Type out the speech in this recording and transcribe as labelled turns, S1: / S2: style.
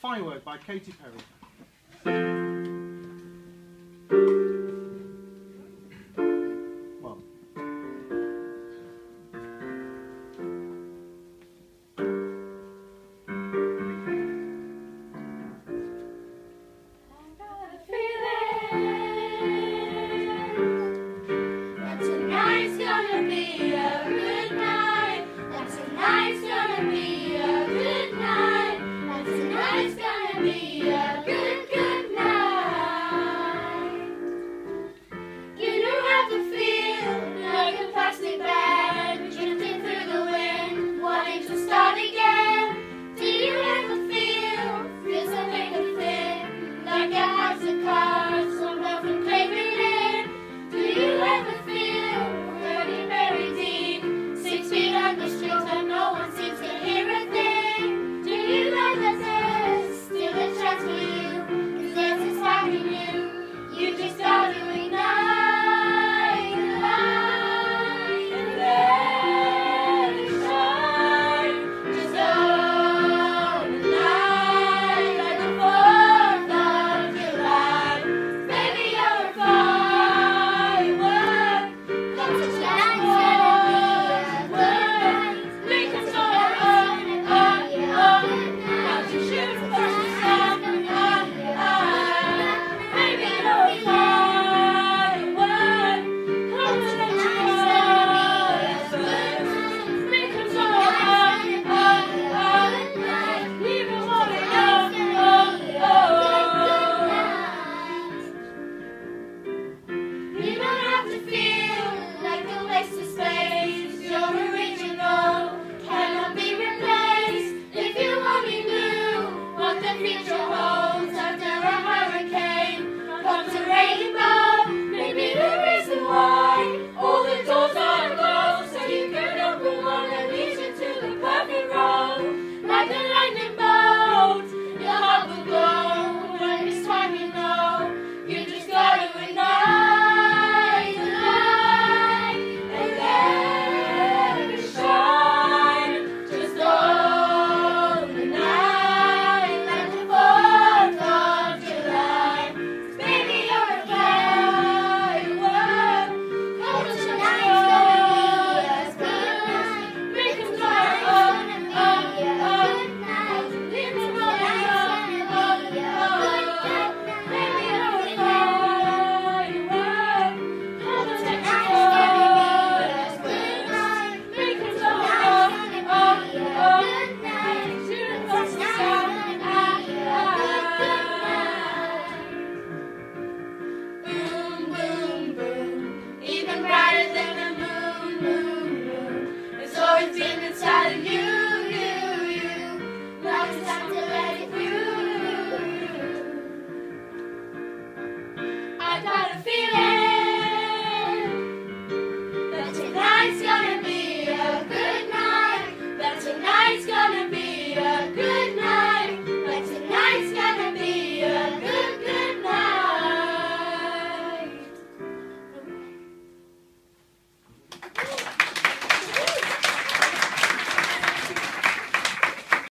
S1: Firework by Katy Perry.